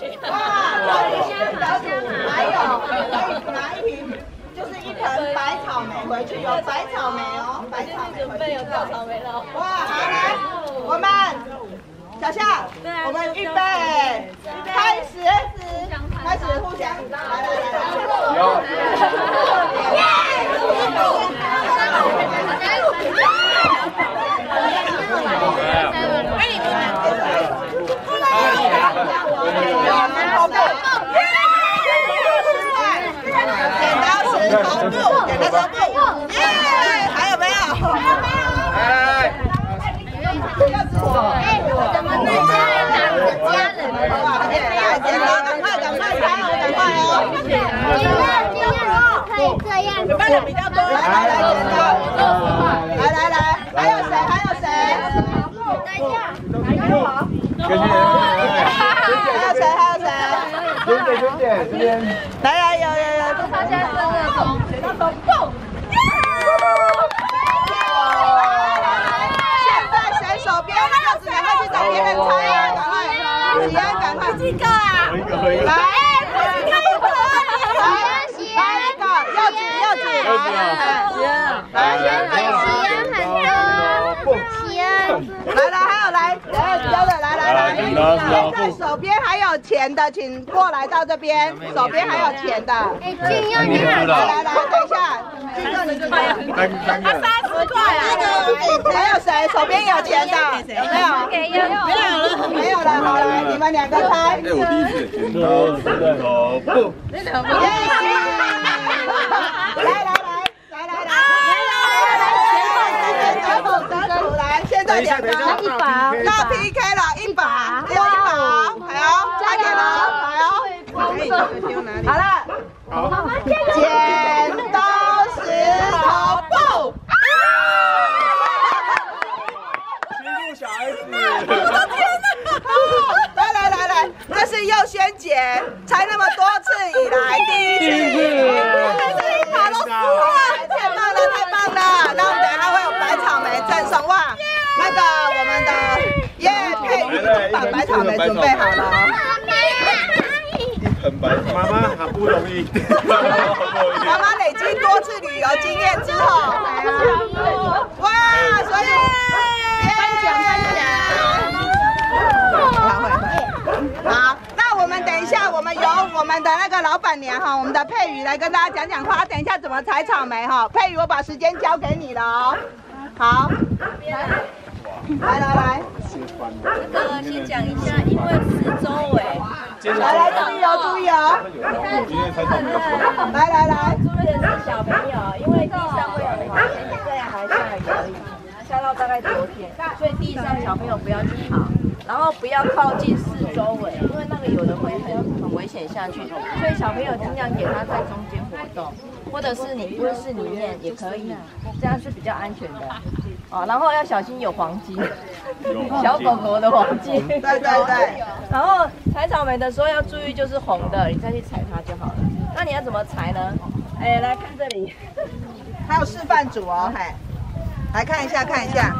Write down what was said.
去。哇，可以先小组，还有可以拿一瓶，就是一盆白草莓回去，有白草莓哦，白草莓准备有掉草莓了。哇，好来，我们小夏，我们预备，开始，开始互相，来来来剪刀石头布，剪刀石头布，耶！还有没有？来来，怎么那些两个家人？来，剪刀，赶快，赶快，加油，赶快哦！可以这样子。办的比较多，来来来，剪刀，来来来，还有谁？还有谁？跟姐，还有谁？还有谁？跟姐，跟姐这来来，有有有，他现在正热衷，剪刀手蹦。现在谁手边还有，赶快去找别人猜啊！赶快，喜安，赶快几个啊？一个和一个。来，来，来一个，柚子，柚子，柚子啊来，喜安很多，喜安。来来，还有来，来交的，现在手边还有钱的，请过来到这边，手边还有钱的，哎，俊佑你。来来来，等一下，这个你就三三。十块啊，还有谁手边有钱的？有没有？没有了，没有了，好来，你们两个猜。哎，我第一次剪刀石头布。耶！来来来来来来来，来，来来来来，现在两个一把那 PK 了，一把，只有一把哦，好哟，快点哦，好哟，好了，好。剪刀石头布，欺负小孩子。来来来来，这是佑轩姐猜那么多次以来第一次，这一把都输了，太棒了太棒了！那我们等一下会有白草莓赠送哇，那个我们的耶佩白草莓准备好了哦。一盆白草。妈妈好不容易。妈妈累积多次旅游经验之后，哇，所以颁奖颁奖，好会会，好，那我们等一下，我们由我们的那个老板娘哈，我们的佩瑜来跟大家讲讲话，等一下怎么采草莓哈，佩瑜我把时间交给你了哦，好，来来来，这个先讲一下，因为是周围，来来注意哦注意哦。来来来，注意的是小朋友，因为地上会有黄金，这样还下雨而已，下到大概九点，所以地上小朋友不要去跑，然后不要靠近四周围，因为那个有的会很很危险下去，所以小朋友尽量给他在中间活动，或者是你温室里面也可以，这样是比较安全的。哦，然后要小心 有黄金，小狗狗的黄金。对对对，然后采草莓的时候要注意，就是红的，你再去采它就好了。那你要怎么采呢？哎，来看这里，还有示范组哦，嘿，来看一下看一下。